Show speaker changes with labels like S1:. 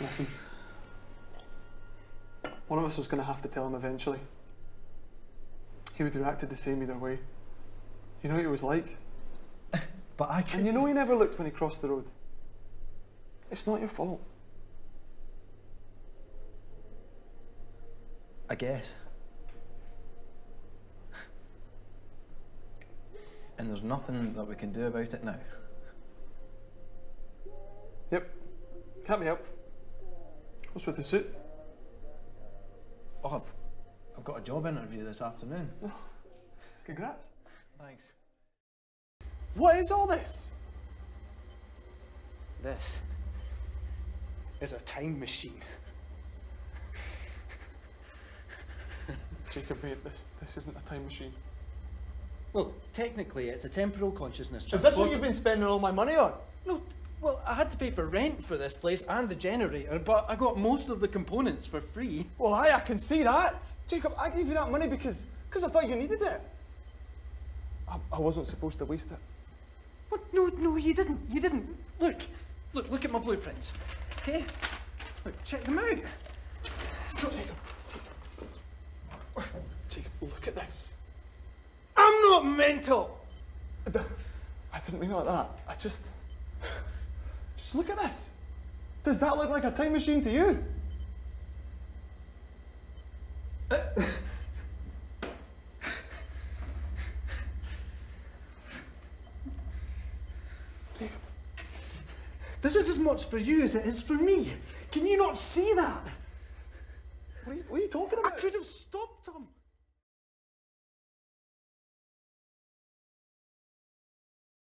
S1: Listen, one of us was going to have to tell him eventually. He would have acted the same either way. You know what he was like?
S2: But I could.
S1: And you know he never looked when he crossed the road. It's not your fault.
S2: I guess. And there's nothing that we can do about it now.
S1: Yep. Can't be helped. What's with the suit?
S2: Oh, I've, I've got a job interview this afternoon.
S1: Oh, congrats.
S2: Thanks.
S3: What is all this?
S4: This is a time machine.
S1: Jacob, mate, this, this isn't a time machine.
S4: Well, technically, it's a temporal consciousness
S3: Is this what you've been spending all my money on?
S4: No, well, I had to pay for rent for this place and the generator, but I got most of the components for free.
S3: Well, aye, I can see that. Jacob, I gave you that money because because I thought you needed it. I, I wasn't supposed to waste it.
S4: What? No, no, you didn't. You didn't. Look, look, look at my blueprints. Okay? Look, check them out. So,
S1: Jacob, Jacob, look at this.
S4: I'm not mental.
S3: I didn't mean it like that. I just. Just look at this. Does that look like a time machine to you?
S1: Jacob,
S4: This is as much for you as it is for me. Can you not see that?
S3: What are you, what are you talking about?
S4: I could have stopped him.